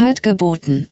Halt geboten.